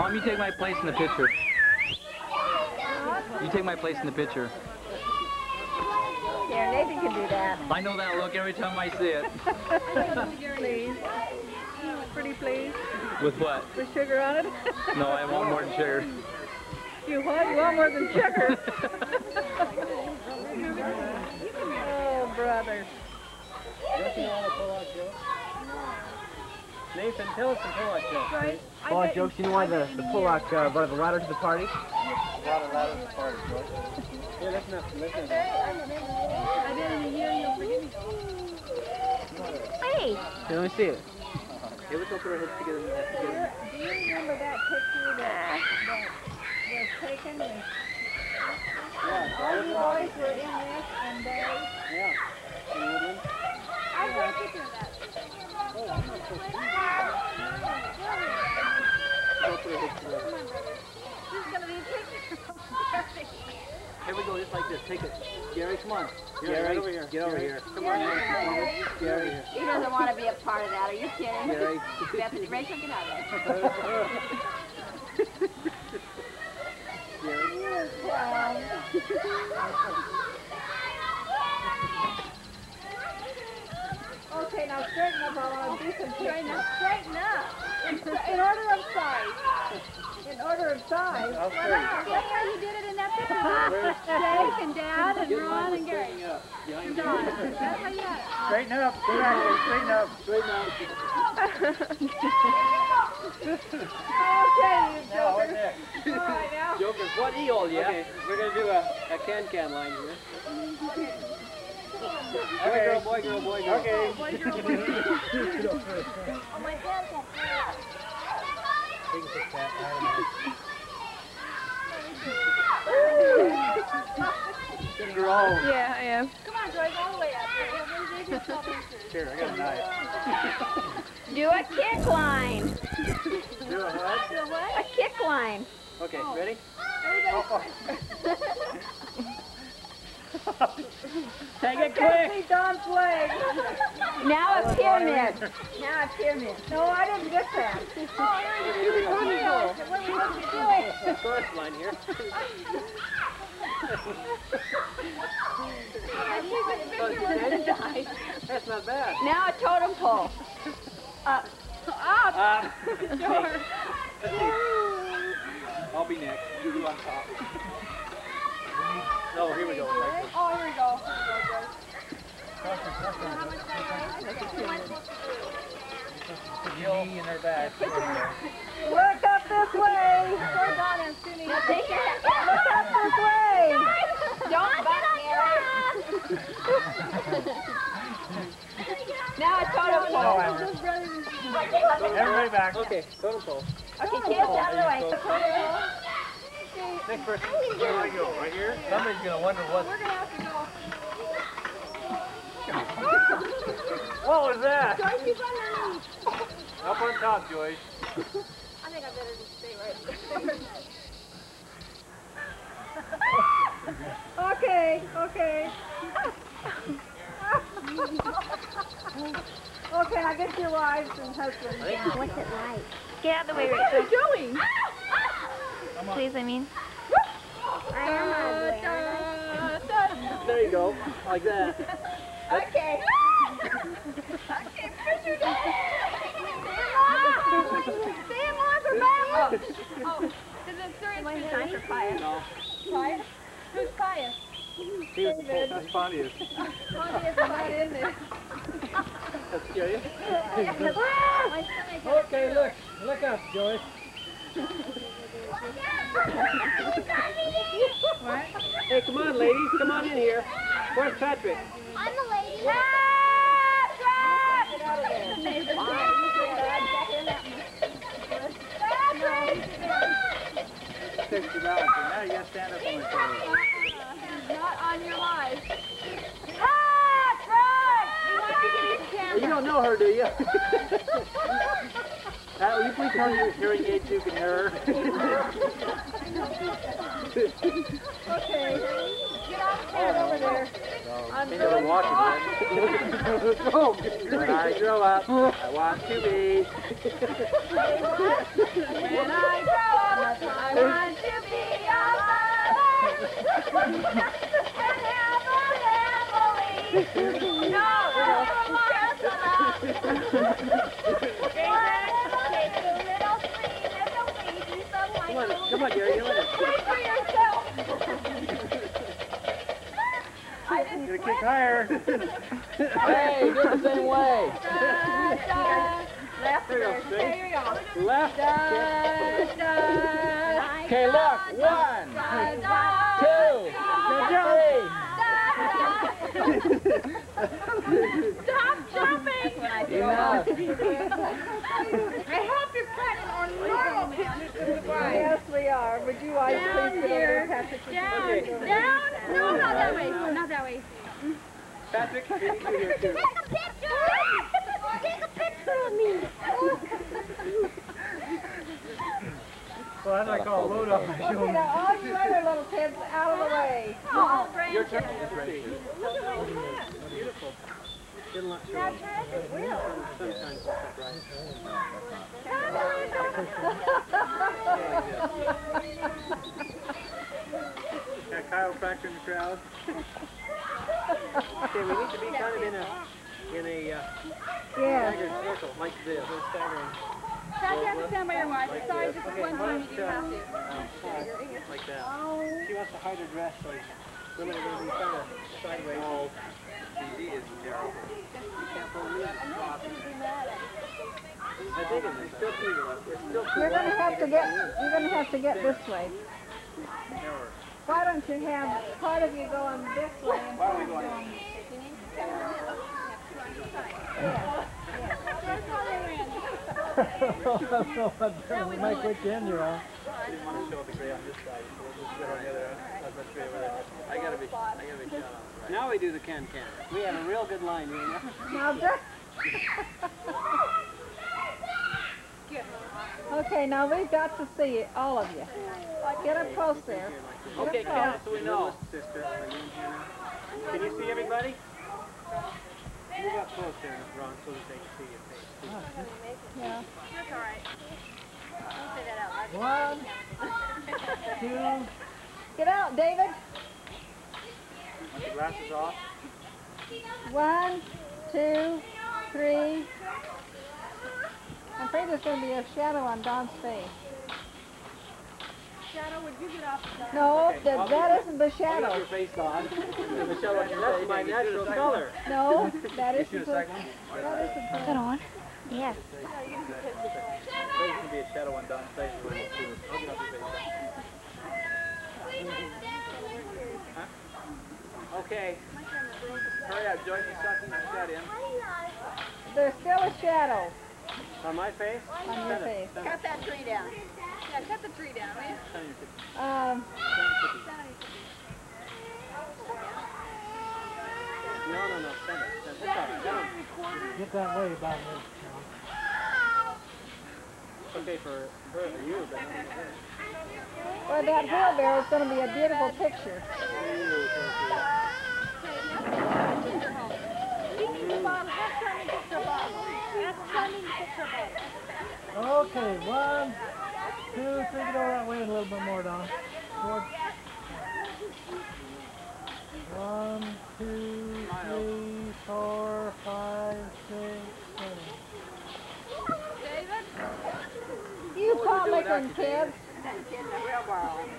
Mom, you take my place in the picture. You take my place in the picture. Here, Nathan can do that. I know that look every time I see it. Please. Pretty please. With what? With sugar on it? No, I want more than sugar. You what? You want more than sugar? oh, brother. Nathan, tell us some pull-out jokes. Right. Pull-out jokes, you know why the, the pull-out uh, brought the ladder to the party? Brought a ladder to the party, George. Yeah, listen up, listen up. I didn't hear you. Forgive me. Hey. Okay, let me see it. Okay, let's all put our heads together. together. Do you remember that picture that, that was taken with all the boys were in this and they... Yeah. In Woodland? I got a picture of that. Oh, I'm not so sure. Let's all put our heads together. He's gonna be picture. Here we go, just like this. Take it. Gary, come on. Gary, Gary, right over here. Get over Gary. here. Come on, Gary. Gary. He doesn't want to be a part of that. Are you kidding? Gary. Bethany, Rachel, get out of there. Gary. Okay, now straighten up. I want to do some straighten up. Straighten up. In, in order of size. In order of size. I'll straighten. That's how you did it in that picture. Jake and Dad and Ron and Gary. Straighten up. Don. That's how you got it. Straighten up. Go back there. Straighten up. Straighten out. Okay, you Now, what next? All right, now. Jokers, what eel, yeah? Okay, we're gonna do a, a can-can line here. Okay, Okay. girl, boy, girl, boy, girl. Okay. Oh, my hands won't Take a sip, Pat. I don't know. Yeah, I am. Come on, Joyce, all the way up. Here, I got a knife. Do a kick line. Do a what? Do a what? A kick line. Okay, ready? Take it quick. see Don's leg. Now a pyramid. Now a pyramid. No, I didn't get that. Oh, Here we go. What are we supposed to be doing? First line here. That's not bad. Now a totem pole. Up. Up. Um, Sure. I'll be next. You on top. No, here we go. Right there. Oh, here we go. Here we go, Joyce. Knee in her back. Look up this way. Where's Don and Suni? Look up this way. Don't butt me. now a totem pole. Amber. Everybody back. Okay, totem pole. Okay, kids, out of the way. Next person. Where do we go? Right here? Somebody's gonna wonder what. We're gonna have to go. What was that? Joyce, keep underneath. Up on top, Joyce. I think I better just stay right Okay, okay. okay, now get your wives and husbands. What's it like? Get out of the way, What are you doing? Please, I mean. I am ugly. There you go. Like that. Okay. okay, picture Stay in line for Mama. Oh, is it serious? Time for Pius. No. Pius? Who's Pius? He was the That's Pontius. Pontius is not in there. That's scary. Okay, look. Look up, Joyce. Hey, come on, ladies. Come on in here. Where's Patrick? I'm the lady. Sixty dollars. Now you gotta stand up on the table. not on your life. You know don't know her, do you? Uh, will you please turn your hearing aid you can hear? Okay. Get off the stand over there. I'm They never doing watch all- it. Oh, when I grow up, I want to be. When I grow up, I want to be a mother and have a family. Come on, Gary, get with it. for yourself. I just Gonna kick higher. Hey, do the same way. Left There you go, first. straight. There you go. Left. Da, da, Okay, look. One, da, da, two, three. Stop jumping! When I Enough. I hope you're planning on normal pictures of the bride. Yes, we are. Would you like Down please get here. over Patrick? Down, Okay. down. No, not that way. Not that way. Patrick, we need you here too. Take a picture. Take a picture of me. Well, I'd like all load off my shoulders. Okay, now all you other little kids out of the way. Oh, Your turn. Didn't let. Sometimes. Got chiropractor in the crowd. okay, we need to be kind of in a in a uh, Yeah. staggered circle like this. We're staggering How do you have to stand by your wife? like Besides, this. just Okay, one time you do uh, have to. um, like that. Oh. She wants to hide her dress, so women are going to be kind of sideways. Oh, CD is terrible. You can't believe I think it's it's still too We're You're gonna have to get, you're gonna have to get this way. Why don't you have part of you going this way and Why are part we of you going? going? Make which end you're on. I didn't want to show the gray on this side, so we'll just get on Now we do the can-can. We have a real good line, you know? Now just. Okay, now we've got to see it, all of you. Get up close there. Okay, Get up Ken, close. so we know. Sister, are you in here now? Can you see everybody? Move up close there, Ron, so that they can see your face. Yeah. That's all right. Don't say that out One, two, Get out, David. Want the glasses off? One, two, three. I'm afraid there's going to be a shadow on Don's face. Shadow, would you get off the No, that, that isn't the I'll shadow. your face on. the shadow on your That's my natural color. No, that isn't the, Shoot second one. that isn't Is the, that on? Yes. There's gonna be a shadow on Don's face. when we do this. I'll get off your face. Okay. Hurry up, Joyce is sucking that shut in. there's still a shadow On my face? on your face. Cut that tree down. Yeah, cut the tree down, will you? Um, No, no, no. Stand it. Stand it. That's all right. Get that way about me. It's okay for her and you, but not for her. well, that wheelbarrow is going to be a beautiful picture. Okay, one, two, three, go that way and a little bit more down. Towards. One, two, three, four, five, six, seven. You pot licking kids.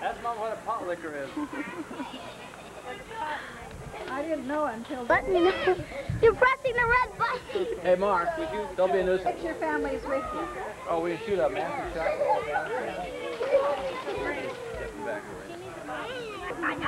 That's not what a pot liquor is. I didn't know until. Button. You're pressing the red button. Hey, Mark, would you, don't be a nuisance. Picture families with you. Oh, we shoot a massive shot. I'm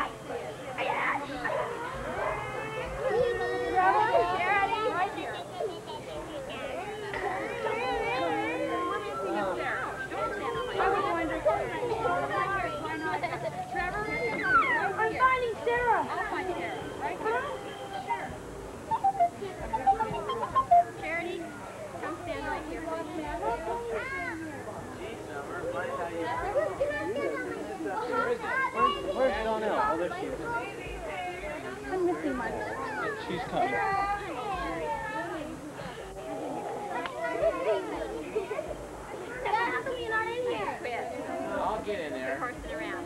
She's coming. How come you're not in here? I'll get in there. Horse it around.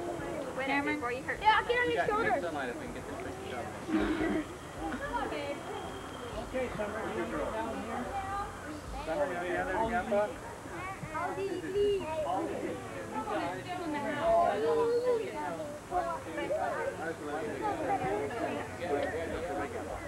Wait Cameron? before you hurt. Yeah, get on We your got good shoulders. sunlight if we can get this thing shut. Okay, Summer, you go down here. Summer, you be down there, Grandpa? Hey, you. What, Joe? Hey, you, hey, let's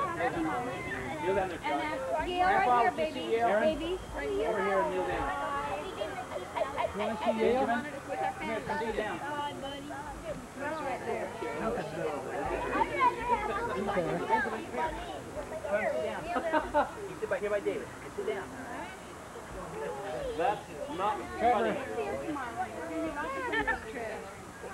kneel. Kneel down there, Josh. Gail, right here, baby. Aaron? Baby. Over here and kneel down. You want to see Yale? Come here, come sit down. You sit by here by David. Sit down. That's not funny.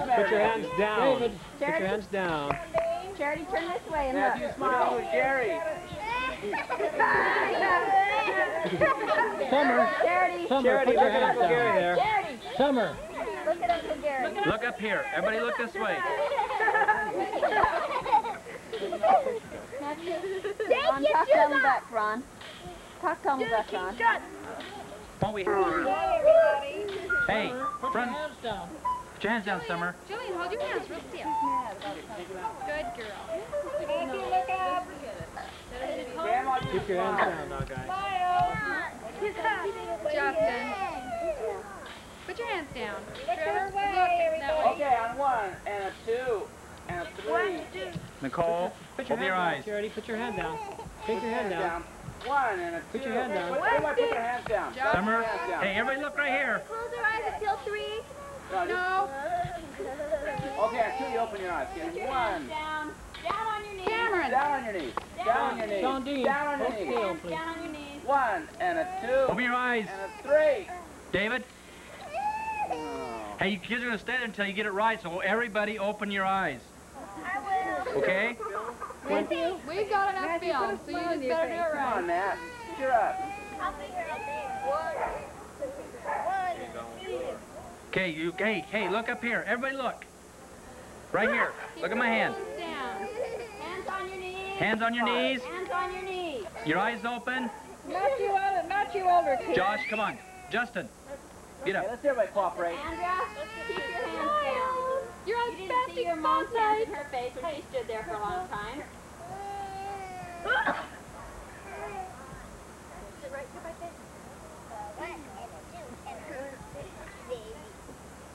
Put your hands down. David, Put your hands down. Charity, turn this way and Matthew, look. smile with Jerry. Summer, Charity. Summer, Charity, put your look hands Uncle Gary there. Charity. Summer, Look at Uncle Gary. Look up here. Everybody look this way. Ron, talk to him back, Ron. Talk to him back, Ron. Won't we? Hey, put your hands down. put down, Summer. Julian, hold your hands real stiff. Good girl. Keep your hands down now, guys. Justin. Put your hands down. Trevor, look that way. Okay, on one, and a two, and a three. One, two. Nicole, Put your open your hand eyes. Charity. Put your hand down. Take your hand down. One and a two. Put your hand down. Everybody put your hands down. Summer, Hey, everybody look right here. Close your eyes until three. No, just- No. Okay, on two, you open your eyes. Okay, one. Down. Down on your knees. Cameron. Down on your knees. Down on your knees. Sean Dean, Down on your knees. still, please. Down on your knees. One and a two Open your eyes. and a three. David, Oh. hey, you kids are going to stay there until you get it right, so everybody open your eyes. I will. Okay? Matthew. We've got enough film, so you just better do it Come on, Matt. Cheer up. I'll figure it out. One. One. Okay, you, hey, hey, look up here. Everybody look. Right here. Look at my hand. Down. Hands on your knees. Hands on your knees. Hands on your knees. Your eyes open. Not you older, not you older kid. Josh, come on. Justin, get Okay, up. let's everybody cooperate. Andrea, keep your hands down. You're on You didn't see your spastic mom's hands in her face when she stood there for a long time.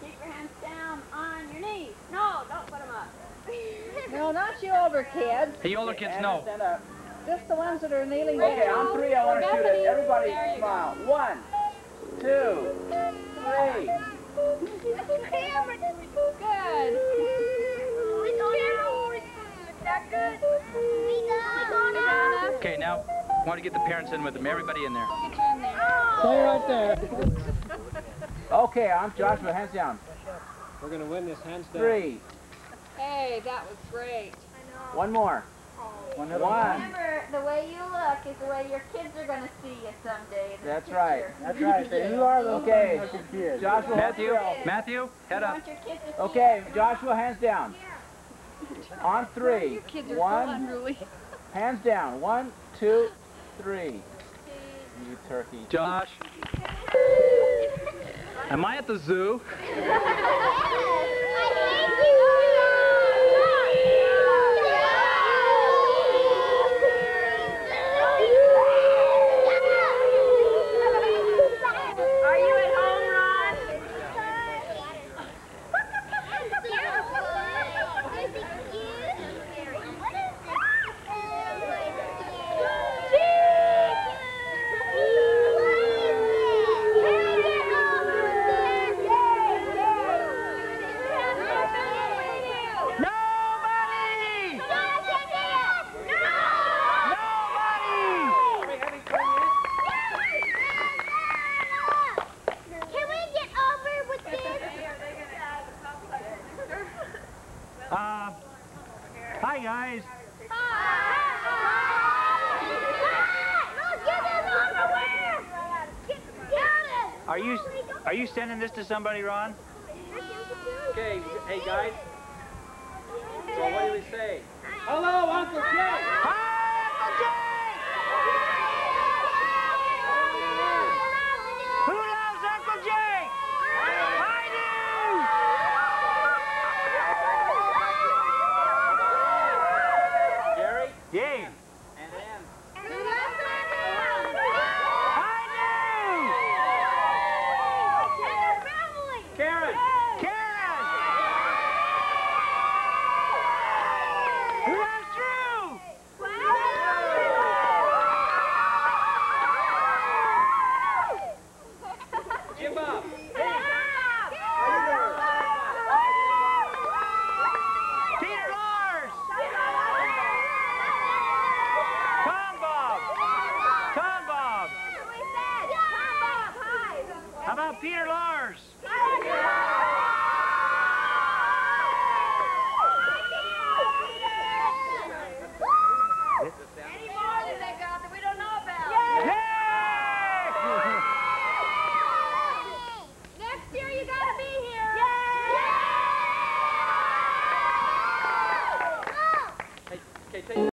Keep your hands down on your knees. No, don't put them up. No, not you older kids. Hey, you older kids, And no. Just the ones that are kneeling Okay, on three, I want to shoot it. Everybody There you go. smile. One, two, three. Good. Okay, now, I want to get the parents in with them. Everybody in there. In there. Stay right there. Okay, I'm Joshua. Hands down. We're gonna win this hands down. Three. Hey, that was great. One more. Oh. One. One. Remember, the way you look is the way your kids are going to see you someday. in the That's right. That's right. You are the okay. Joshua, Matthew. Matthew, head You up. your kids to see Okay, Joshua, hands down. On three. Kids are so One. unruly. Hands down. One, two, three. You turkey. Josh. Am I at the zoo? Hi guys. Are you are you sending this to somebody, Ron? Okay, hey guys. So what do we say? Hello, Uncle Jay. Who